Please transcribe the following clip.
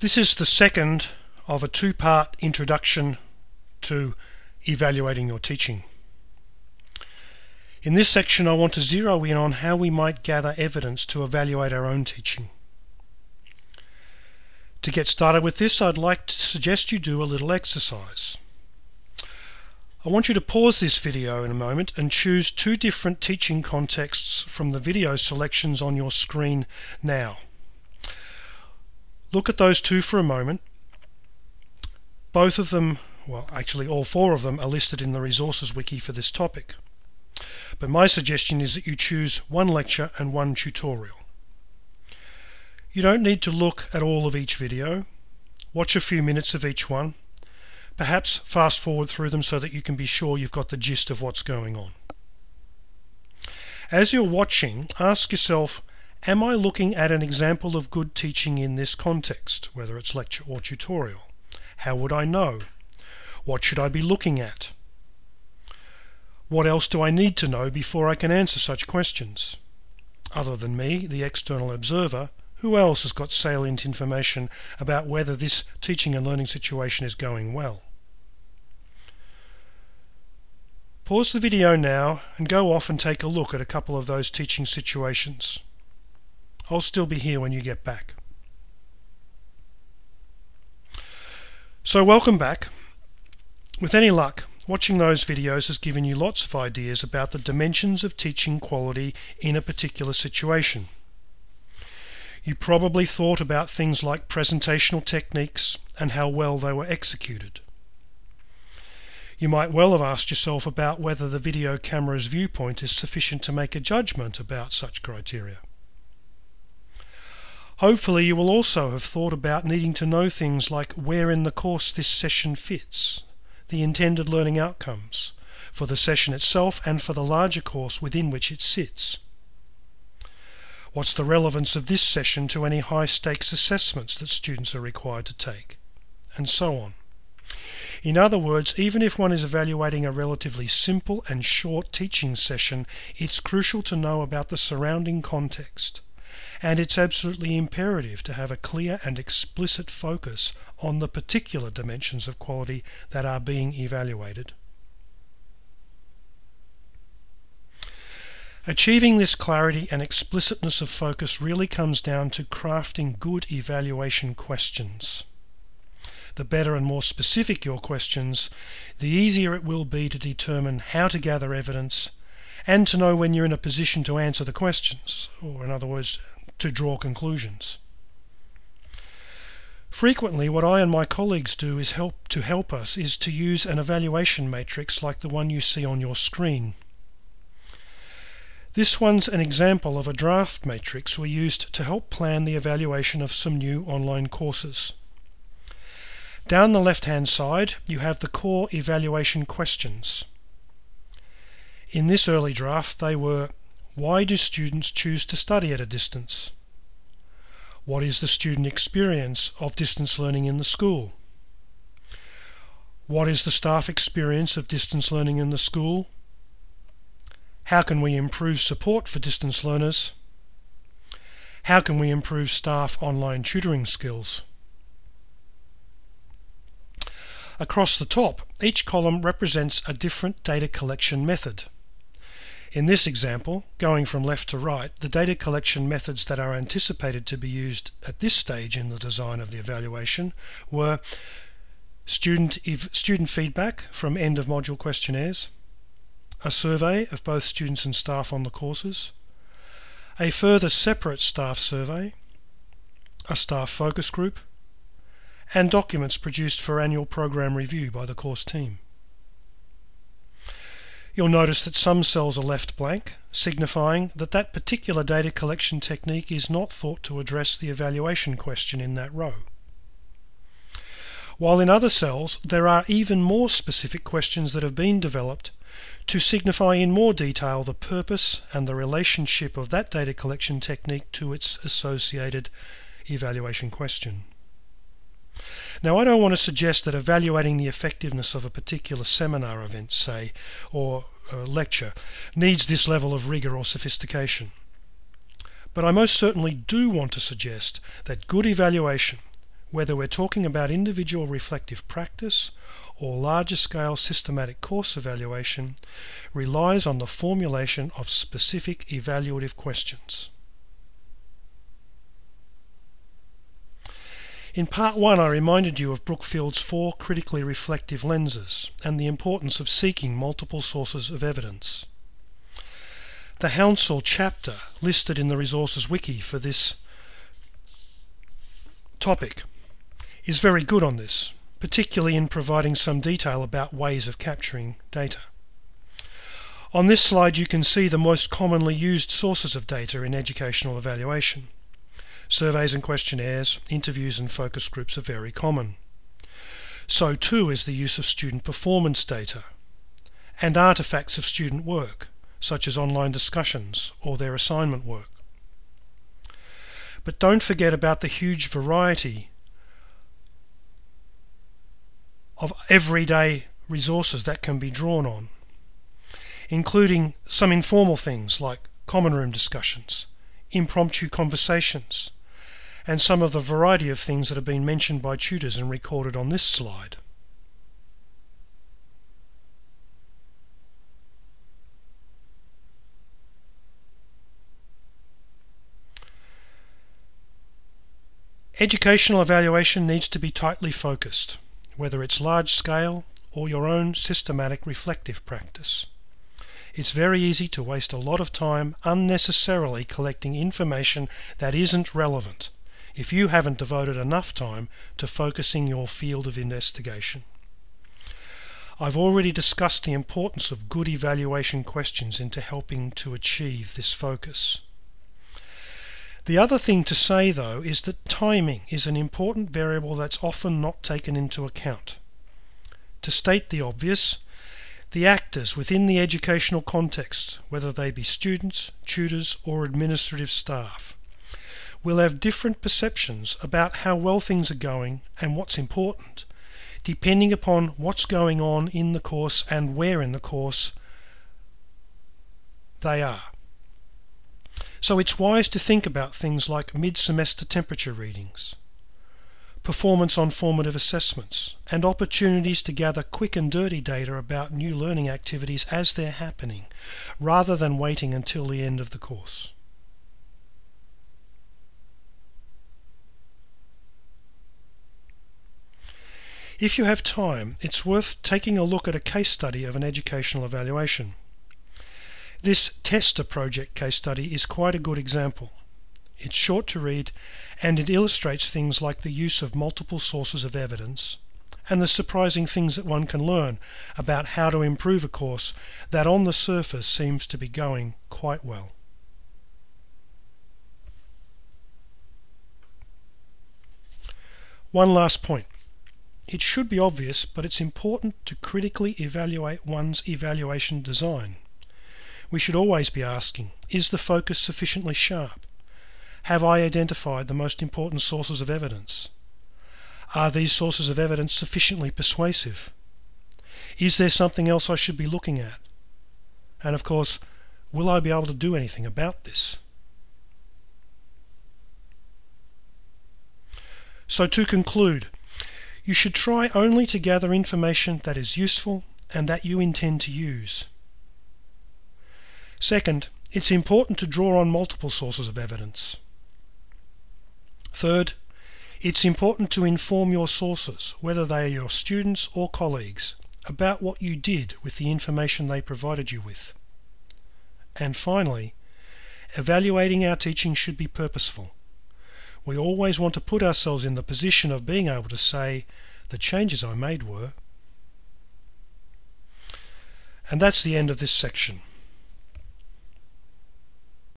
This is the second of a two-part introduction to evaluating your teaching. In this section I want to zero in on how we might gather evidence to evaluate our own teaching. To get started with this I'd like to suggest you do a little exercise. I want you to pause this video in a moment and choose two different teaching contexts from the video selections on your screen now. Look at those two for a moment. Both of them, well actually all four of them are listed in the resources wiki for this topic. But my suggestion is that you choose one lecture and one tutorial. You don't need to look at all of each video. Watch a few minutes of each one. Perhaps fast forward through them so that you can be sure you've got the gist of what's going on. As you're watching, ask yourself Am I looking at an example of good teaching in this context, whether it's lecture or tutorial? How would I know? What should I be looking at? What else do I need to know before I can answer such questions? Other than me, the external observer, who else has got salient information about whether this teaching and learning situation is going well? Pause the video now and go off and take a look at a couple of those teaching situations. I'll still be here when you get back. So welcome back. With any luck, watching those videos has given you lots of ideas about the dimensions of teaching quality in a particular situation. You probably thought about things like presentational techniques and how well they were executed. You might well have asked yourself about whether the video camera's viewpoint is sufficient to make a judgment about such criteria. Hopefully you will also have thought about needing to know things like where in the course this session fits, the intended learning outcomes for the session itself and for the larger course within which it sits. What's the relevance of this session to any high stakes assessments that students are required to take? And so on. In other words, even if one is evaluating a relatively simple and short teaching session, it's crucial to know about the surrounding context and it's absolutely imperative to have a clear and explicit focus on the particular dimensions of quality that are being evaluated. Achieving this clarity and explicitness of focus really comes down to crafting good evaluation questions. The better and more specific your questions, the easier it will be to determine how to gather evidence and to know when you're in a position to answer the questions, or in other words, to draw conclusions. Frequently what I and my colleagues do is help to help us is to use an evaluation matrix like the one you see on your screen. This one's an example of a draft matrix we used to help plan the evaluation of some new online courses. Down the left hand side you have the core evaluation questions. In this early draft they were why do students choose to study at a distance? What is the student experience of distance learning in the school? What is the staff experience of distance learning in the school? How can we improve support for distance learners? How can we improve staff online tutoring skills? Across the top, each column represents a different data collection method. In this example, going from left to right, the data collection methods that are anticipated to be used at this stage in the design of the evaluation were student, student feedback from end of module questionnaires, a survey of both students and staff on the courses, a further separate staff survey, a staff focus group, and documents produced for annual program review by the course team. You'll notice that some cells are left blank, signifying that that particular data collection technique is not thought to address the evaluation question in that row. While in other cells there are even more specific questions that have been developed to signify in more detail the purpose and the relationship of that data collection technique to its associated evaluation question. Now I don't want to suggest that evaluating the effectiveness of a particular seminar event, say, or lecture needs this level of rigor or sophistication. But I most certainly do want to suggest that good evaluation, whether we're talking about individual reflective practice or larger scale systematic course evaluation, relies on the formulation of specific evaluative questions. In part one, I reminded you of Brookfield's four critically reflective lenses and the importance of seeking multiple sources of evidence. The Hounsell chapter listed in the Resources Wiki for this topic is very good on this, particularly in providing some detail about ways of capturing data. On this slide you can see the most commonly used sources of data in educational evaluation. Surveys and questionnaires, interviews and focus groups are very common. So too is the use of student performance data and artifacts of student work, such as online discussions or their assignment work. But don't forget about the huge variety of everyday resources that can be drawn on, including some informal things like common room discussions, impromptu conversations, and some of the variety of things that have been mentioned by tutors and recorded on this slide. Educational evaluation needs to be tightly focused, whether it's large scale or your own systematic reflective practice. It's very easy to waste a lot of time unnecessarily collecting information that isn't relevant if you haven't devoted enough time to focusing your field of investigation. I've already discussed the importance of good evaluation questions into helping to achieve this focus. The other thing to say though is that timing is an important variable that's often not taken into account. To state the obvious, the actors within the educational context, whether they be students, tutors or administrative staff, will have different perceptions about how well things are going and what's important, depending upon what's going on in the course and where in the course they are. So it's wise to think about things like mid-semester temperature readings, performance on formative assessments, and opportunities to gather quick and dirty data about new learning activities as they're happening, rather than waiting until the end of the course. If you have time, it's worth taking a look at a case study of an educational evaluation. This TESTA project case study is quite a good example. It's short to read and it illustrates things like the use of multiple sources of evidence and the surprising things that one can learn about how to improve a course that on the surface seems to be going quite well. One last point. It should be obvious, but it's important to critically evaluate one's evaluation design. We should always be asking, is the focus sufficiently sharp? Have I identified the most important sources of evidence? Are these sources of evidence sufficiently persuasive? Is there something else I should be looking at? And of course, will I be able to do anything about this? So to conclude, you should try only to gather information that is useful and that you intend to use. Second, it's important to draw on multiple sources of evidence. Third, it's important to inform your sources, whether they are your students or colleagues, about what you did with the information they provided you with. And finally, evaluating our teaching should be purposeful we always want to put ourselves in the position of being able to say, the changes I made were. And that's the end of this section.